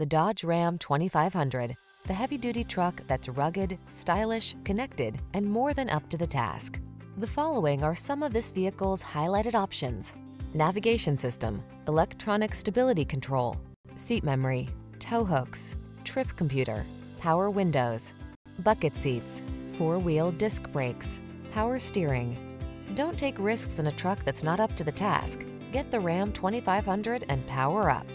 the Dodge Ram 2500, the heavy-duty truck that's rugged, stylish, connected, and more than up to the task. The following are some of this vehicle's highlighted options. Navigation system, electronic stability control, seat memory, tow hooks, trip computer, power windows, bucket seats, four-wheel disc brakes, power steering. Don't take risks in a truck that's not up to the task. Get the Ram 2500 and power up.